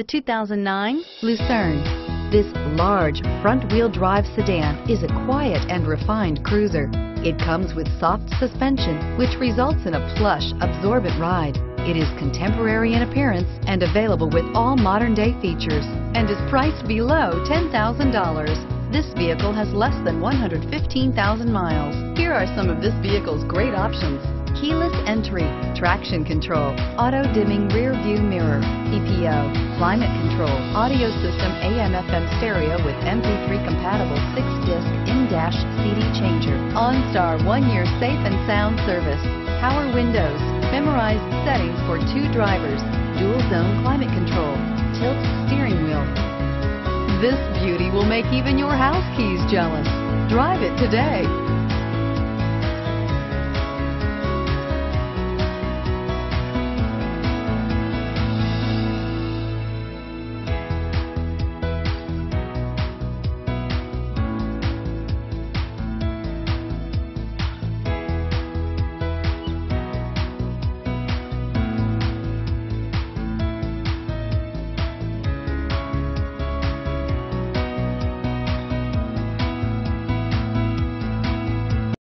the 2009 Lucerne. This large front-wheel drive sedan is a quiet and refined cruiser. It comes with soft suspension, which results in a plush, absorbent ride. It is contemporary in appearance and available with all modern-day features and is priced below $10,000. This vehicle has less than 115,000 miles. Here are some of this vehicle's great options keyless entry, traction control, auto dimming rear view mirror, PPO, climate control, audio system AM FM stereo with MP3 compatible 6-disc in-dash CD changer, OnStar one year safe and sound service, power windows, memorized settings for two drivers, dual zone climate control, tilt steering wheel. This beauty will make even your house keys jealous. Drive it today.